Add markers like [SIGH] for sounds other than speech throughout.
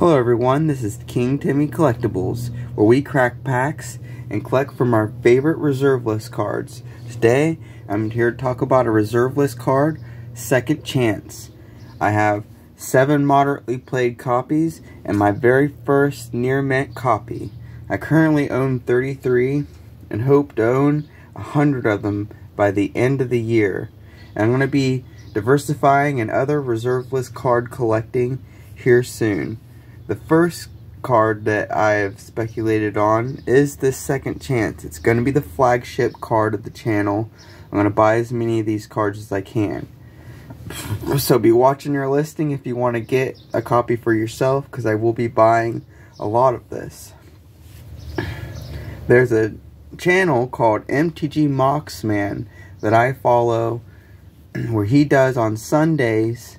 Hello everyone, this is King Timmy Collectibles, where we crack packs and collect from our favorite reserve list cards. Today, I'm here to talk about a reserve list card, Second Chance. I have seven moderately played copies and my very first near mint copy. I currently own 33 and hope to own 100 of them by the end of the year. And I'm going to be diversifying in other reserve list card collecting here soon. The first card that I have speculated on is this Second Chance. It's going to be the flagship card of the channel. I'm going to buy as many of these cards as I can. So be watching your listing if you want to get a copy for yourself because I will be buying a lot of this. There's a channel called MTG Moxman that I follow [CLEARS THROAT] where he does on Sundays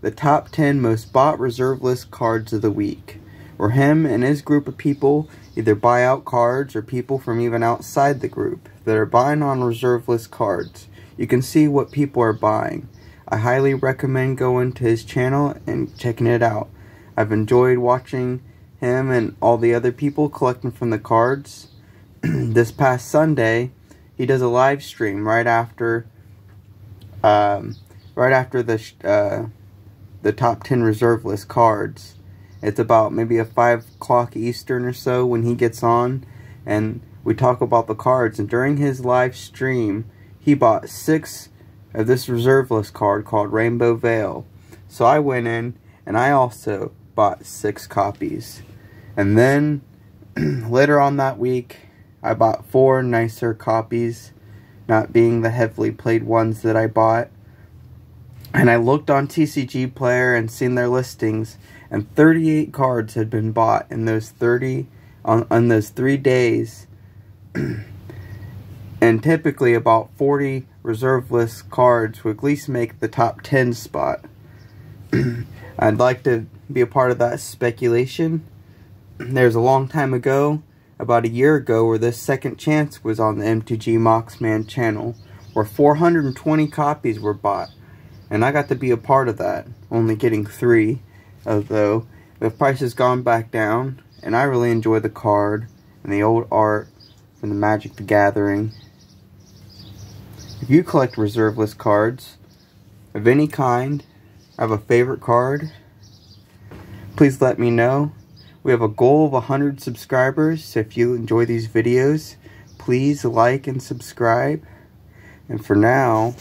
the top 10 most bought reserve list cards of the week, where him and his group of people either buy out cards or people from even outside the group that are buying on reserve list cards. You can see what people are buying. I highly recommend going to his channel and checking it out. I've enjoyed watching him and all the other people collecting from the cards. [CLEARS THROAT] this past Sunday, he does a live stream right after um, right after the uh, the top 10 reserve list cards. It's about maybe a 5 o'clock Eastern or so when he gets on and we talk about the cards. And during his live stream, he bought six of this reserve list card called Rainbow Veil. So I went in and I also bought six copies. And then [CLEARS THROAT] later on that week, I bought four nicer copies, not being the heavily played ones that I bought. And I looked on TCG Player and seen their listings, and 38 cards had been bought in those 30 on, on those three days. [CLEARS THROAT] and typically about 40 reserve list cards would at least make the top 10 spot. [CLEARS THROAT] I'd like to be a part of that speculation. [CLEARS THROAT] There's a long time ago, about a year ago, where this second chance was on the MTG Moxman channel, where 420 copies were bought and I got to be a part of that, only getting three, although the price has gone back down, and I really enjoy the card and the old art from the Magic the Gathering. If you collect reserve list cards of any kind, have a favorite card, please let me know. We have a goal of 100 subscribers, so if you enjoy these videos, please like and subscribe. And for now,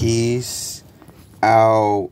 Peace out.